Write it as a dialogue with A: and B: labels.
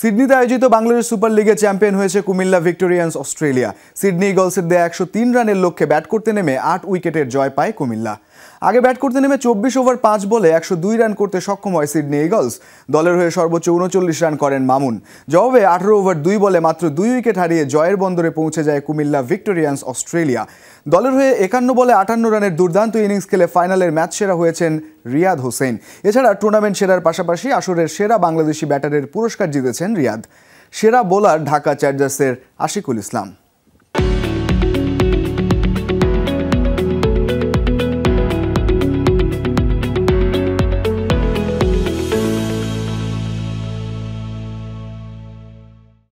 A: সিডনিতে আয়োজিত বাংলাদেশ সুপার লিগে চ্যাম্পিয়ন হয়েছে কুমিল্লা ভিক্টোরিয়ান্স অস্ট্রেলিয়া। সিডনি ইগলসের দেয়া একশো তিন রানের লক্ষ্যে ব্যাট করতে নেমে আট উইকেটের জয় পায় কুমিল্লা। আগে ব্যাট করতে নেমে চব্বিশ ওভার পাঁচ বলে একশো দুই রান করতে সক্ষম হয় সিডনি ইগলস। দলের হয়ে সর্বোচ্চ উনচল্লিশ রান করেন মামুন। জবাবে আঠারো ওভার দুই বলে মাত্র দুই উইকেট হারিয়ে জয়ের বন্দরে পৌঁছে যায় কুমিল্লা ভিক্টোরিয়ান্স অস্ট্রেলিয়া। দলের হয়ে একান্ন বলে আটান্ন রানের দুর্দান্ত ইনিংস খেলে ফাইনালের ম্যাচ সেরা হয়েছেন রিয়াদ হোসেন। এছাড়া টুর্নামেন্ট সেরার পাশাপাশি আসরের সেরা বাংলাদেশি ব্যাটারের পুরস্কার জিতেছেন রিয়াদ। সেরা বোলার ঢাকা চার্জার্সের আশিকুল ইসলাম।